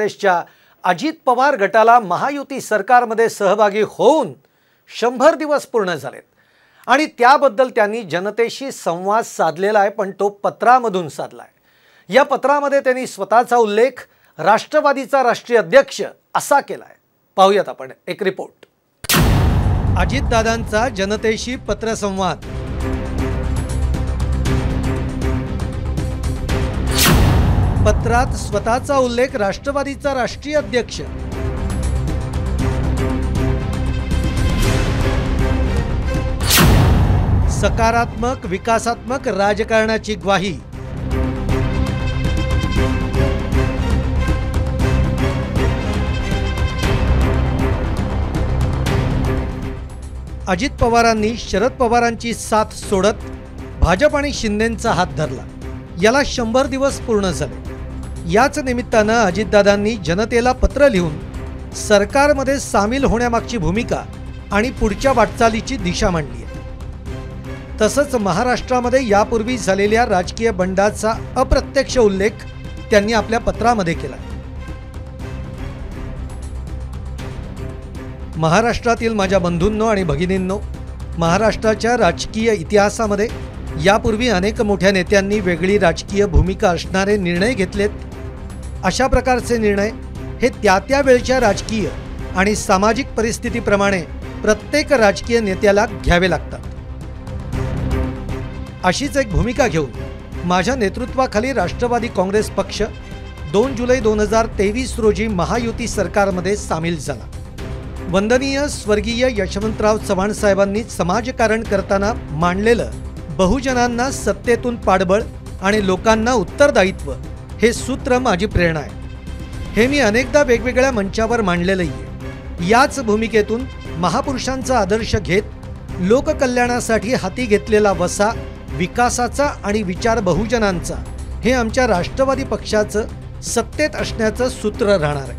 काँग्रेसच्या अजित पवार गटाला महायुती सरकारमध्ये सहभागी होऊन शंभर दिवस पूर्ण झालेत. आणि त्याबद्दल त्यांनी जनतेशी संवाद साधलेला आहे पण तो पत्रामधून साधला आहे या पत्रामध्ये त्यांनी स्वतःचा उल्लेख राष्ट्रवादीचा राष्ट्रीय अध्यक्ष असा केला आहे पाहूयात आपण एक रिपोर्ट. अजितदादांचा जनतेशी पत्रसंवाद. पत्रात स्वतःचा उल्लेख राष्ट्रवादीचा राष्ट्रीय अध्यक्ष. सकारात्मक विकासात्मक राजकारणाची ग्वाही. अजित पवारांनी शरद पवारांची साथ सोडत भाजप आणि शिंदेंचा हात धरला. याला शंभर दिवस पूर्ण झाले. याच निमित्तानं अजितदादांनी जनतेला पत्र लिहून सरकारमध्ये सामील होण्यामागची भूमिका आणि पुढच्या वाटचालीची दिशा मांडली आहे. तसंच महाराष्ट्रामध्ये यापूर्वी झालेल्या राजकीय बंडाचा अप्रत्यक्ष उल्लेख त्यांनी आपल्या पत्रामध्ये केला. महाराष्ट्रातील माझ्या बंधूंनो आणि भगिनींनो महाराष्ट्राच्या राजकीय इतिहासामध्ये यापूर्वी अनेक मोठ्या नेत्यांनी वेगळी राजकीय भूमिका असणारे निर्णय घेतलेत अशा प्रकारचे निर्णय हे त्या त्या वेळच्या राजकीय आणि सामाजिक परिस्थितीप्रमाणे प्रत्येक राजकीय नेत्याला घ्यावे लागतात. अशीच एक भूमिका घेऊन माझ्या नेतृत्वाखाली राष्ट्रवादी काँग्रेस पक्ष दोन जुलै दोन हजार तेवीस रोजी महायुती सरकारमध्ये सामील झाला. वंदनीय स्वर्गीय यशवंतराव चव्हाण साहेबांनी समाजकारण करताना मांडलेलं बहुजनांना सत्तेतून पाठबळ आणि लोकांना उत्तरदायित्व हे सूत्र माझी प्रेरणा आहे. हे मी अनेकदा वेगवेगळ्या मंचावर मांडलेलंही आहे याच भूमिकेतून महापुरुषांचा आदर्श घेत लोककल्याणासाठी हाती घेतलेला वसा विकासाचा आणि विचार बहुजनांचा हे आमच्या राष्ट्रवादी पक्षाचं सत्तेत असण्याचं सूत्र राहणार आहे.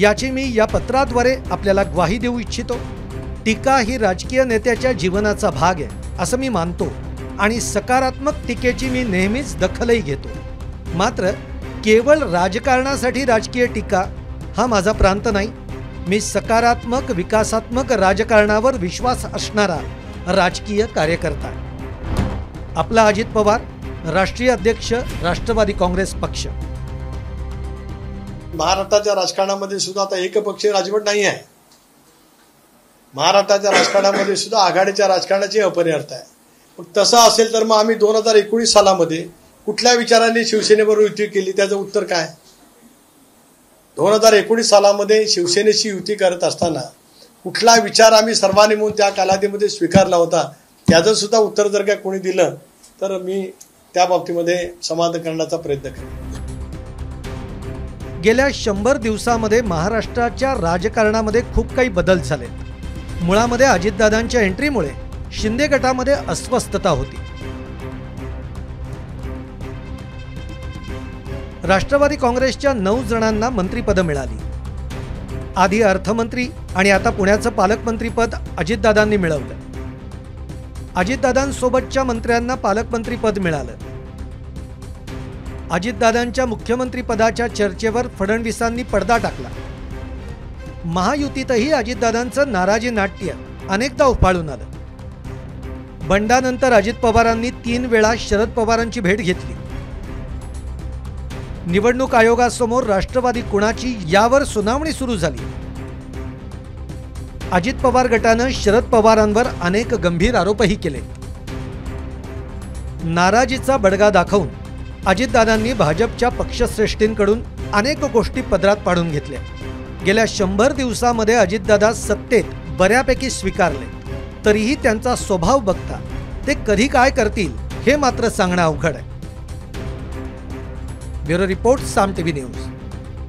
याची मी या पत्राद्वारे आपल्याला ग्वाही देऊ इच्छितो. टीका ही राजकीय नेत्याच्या जीवनाचा भाग आहे. असं मी मानतो आणि सकारात्मक टीकेची मी नेहमीच दखलही घेतो. मात्र केवळ राजकारणासाठी राजकीय टीका हा माझा प्रांत नाही. मी सकारात्मक विकासात्मक राजकारणावर विश्वास असणारा राजकीय कार्यकर्ता. आपला अजित पवार राष्ट्रीय अध्यक्ष राष्ट्रवादी काँग्रेस पक्ष. महाराष्ट्राच्या राजकारणामध्ये सुद्धा आता एकपक्षीय राजवट नाही आहे. महाराष्ट्राच्या राजकारणामध्ये सुद्धा आघाडीच्या राजकारणाची अपरिहार्थ आहे. मग तसं असेल तर मग आम्ही दोन हजार एकोणीस सालामध्ये कुठल्या विचाराने शिवसेनेबरोबर युती केली त्याचं उत्तर काय? दोन हजार एकोणीस सालामध्ये शिवसेनेशी युती करत असताना कुठला विचार आम्ही सर्वांनी म्हणून त्या कालावधीमध्ये स्वीकारला होता त्याचं सुद्धा उत्तर जर काय कोणी दिलं तर मी त्या बाबतीमध्ये समाधान करण्याचा प्रयत्न करेन. गेल्या शंभर दिवसामध्ये महाराष्ट्राच्या राजकारणामध्ये खूप काही बदल झाले मुळामध्ये अजितदादांच्या एंट्रीमुळे शिंदे गटामध्ये अस्वस्थता होती. राष्ट्रवादी काँग्रेसच्या नऊ जणांना मंत्रिपदं मिळाली. आधी अर्थमंत्री आणि आता पुण्याचं पालकमंत्रीपद अजितदादांनी मिळवलं. अजितदादांसोबतच्या मंत्र्यांना पालकमंत्रीपद मिळालं. अजितदादांच्या मुख्यमंत्रीपदाच्या चर्चेवर फडणवीसांनी पडदा टाकला. महायुतीतही अजितदादांचं नाराजी नाट्य अनेकदा उफाळून आलं. बंडानंतर अजित पवारांनी तीन वेळा शरद पवारांची भेट घेतली. निवडणूक आयोगासमोर राष्ट्रवादी कुणाची यावर सुनावणी सुरू झाली. अजित पवार गटानं शरद पवारांवर अनेक गंभीर आरोपही केले. नाराजीचा बडगा दाखवून अजितदादांनी भाजपच्या पक्षश्रेष्ठींकडून अनेक गोष्टी पदरात पाडून घेतल्या. गेल्या शंभर दिवसामध्ये अजितदादा सत्तेत बऱ्यापैकी स्वीकारले. तरीही त्यांचा स्वभाव बघता ते कधी काय करतील हे मात्र सांगणं अवघड आहे. Bureau report Saam TV news.